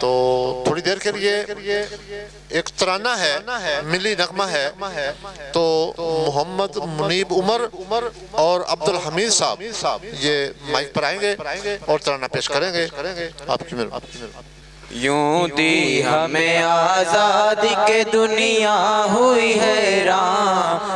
تو تھوڑی دیر کے لیے ایک ترانہ ہے، ملی نغمہ ہے۔ تو محمد منیب عمر اور عبد الحمید صاحب، یہ مائک پر آئیں گے اور ترانہ پیش کریں گے۔ آپ کی مہربانی یوں دی ہمیں آزادی کے دنیا ہوئی حیران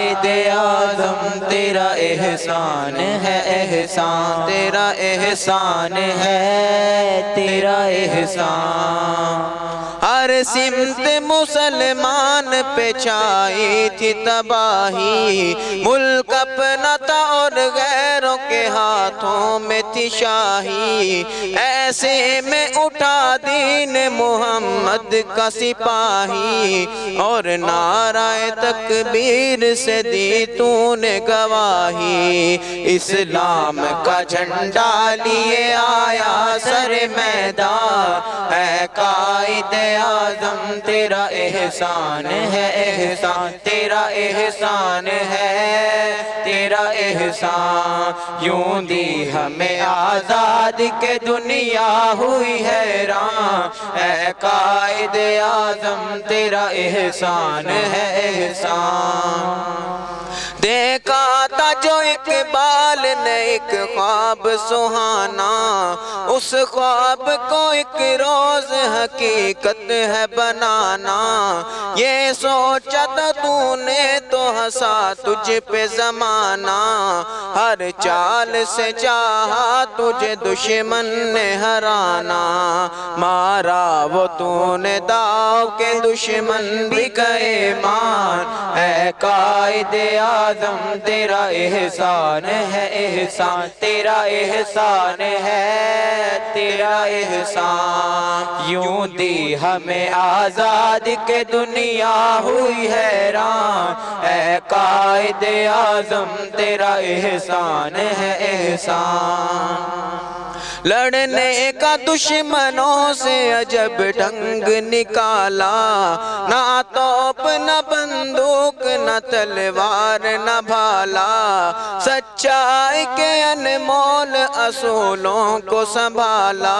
قائد اعظم، تیرا احسان ہے، احسان، تیرا احسان ہے، تیرا احسان۔ ہر سمت مسلمان پہ چھائی تھی تباہی، ملک اپنا تھا اور غیروں کے ہاتھوں میں تھی شاہی۔ ایسے میں اٹھا دین محمد کا سپاہی۔ اور نعرہ تکبیر سے دی تو نے گواہی۔ اسلام کا جھنڈا لیے آیا سر میدان اے قائد اعظم، تیرا احسان ہے، احسان، تیرا احسان ہے۔ تیرا احسان، یوں دی ہمیں آزاد کے دنیا ہوئی حیران۔ اے قائد اعظم، تیرا احسان ہے احسان۔ دیکھا تھا جو اقبال نے ایک خواب سہانا، اس خواب کو ایک روز حقیقت ہے بنانا۔ یہ سوچا تھا تو نے تو ہسا تجھ پہ زمانہ۔ ہر چال سے چاہا تجھے دشمن نے ہرانا۔ مارا وہ تو نے داؤ کے دشمن بھی گئے مان۔ اے قائد آدم تیرا احسان ہے، احسان، تیرا احسان ہے، تیرا احسان۔ یوں دی ہمیں آزاد کے دنیا ہوئی حیران۔ اے قائد آزم تیرا احسان ہے، احسان۔ لڑنے کا دشمنوں سے عجب ڈھنگ نکالا، نہ توپ نہ بندوق، نہ تلوار، نہ بھالا۔ سچائی کے انمول اصولوں کو سنبھالا۔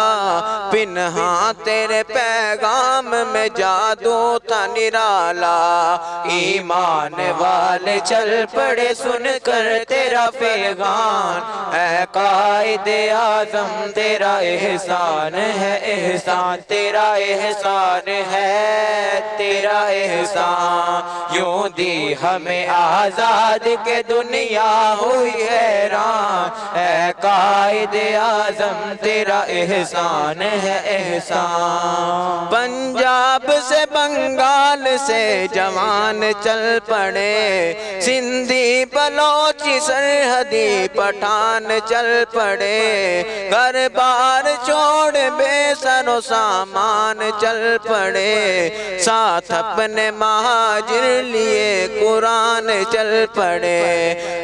پنہا تیرے پیغام میں جادو تھا نرالا۔ ایمان والے چل پڑے، سن کر تیرا پیغام۔ اے قائد آزم تیرا احسان ہے، احسان، تیرا احسان ہے، تیرا احسان۔ یوں دی ہمیں آزاد کے دنیا ہوئی حیران۔ اے قائد آزم تیرا احسان ہے، احسان۔ پنجاب سے بنگال سے جوان چل پڑے۔ سندھی، بلوچی، سرحدی، پٹھان چل پڑے۔ گھر بار چھوڑ بے سر و سامان چل پڑے۔ ساتھ اپنے مہاجر لیے قرآن چل پڑے۔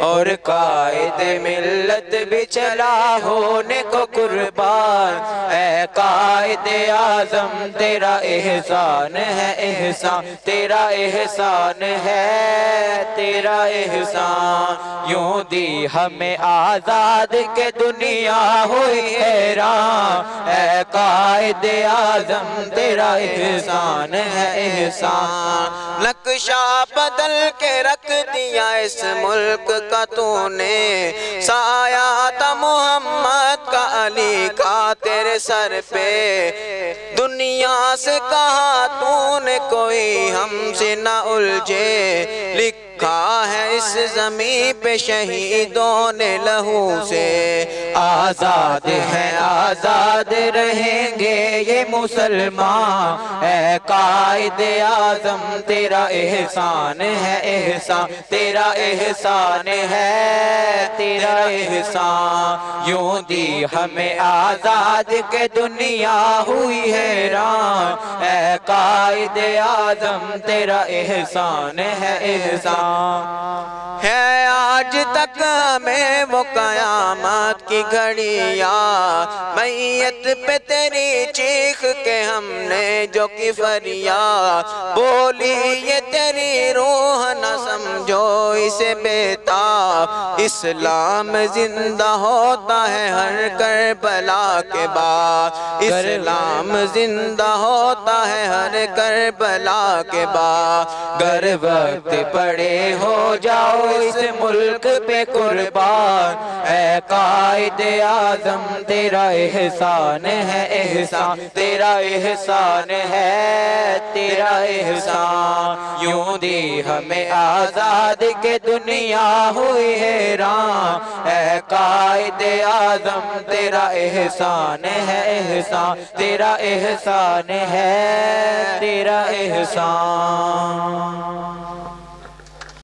اور قائد ملت بھی چلا ہونے کو قربان۔ اے قائد آزم تیرا احسان ہے احسان۔ تیرا احسان ہے، تیرا احسان۔ یوں دی ہمیں آزاد کے دنیا ہوئی حیران۔ اے قائد آزم تیرا احسان ہے احسان۔ نقشہ بدل کے رکھ دیا اس ملک کا تو نے سایہ تھا محمد کا علی کا تیرے سر پہ۔ دنیا سے کہا تو نے کوئی ہم سے نہ الجھے۔ لکھا ہے اس زمین پہ شہیدوں نے لہو سے؟ آزاد ہے، آزاد رہیں گے یہ مسلمان۔ اے قائد آزم تیرا احسان ہے، احسان، تیرا احسان ہے، تیرا احسان۔ یوں دی ہمیں آزاد کے دنیا ہوئی حیران۔ اے قائد آزم تیرا احسان ہے، احسان۔ ہے آج تک ہمیں وہ قیامت کی گھڑیاں میت پہ تیری چیخ کے ہم نے جو کی فریاد بولی، یہ تیری روح نہ سمجھو، اسے بیتا۔ اسلام زندہ ہوتا ہے ہر کربلا کے بعد۔ اسلام زندہ ہوتا ہے ہر کربلا کے بعد۔ گر وقت پڑے ہو جاؤ اس ملک پہ قربان۔ اے قائد اعظم، تیرا احسان ہے، احسان، تیرا احسان ہے، تیرا احسان۔ یوں دی ہمیں آزاد کے دنیا ہوئی حیران۔ اے قائد اعظم، تیرا احسان ہے، احسان، تیرا احسان ہے، تیرا احسان۔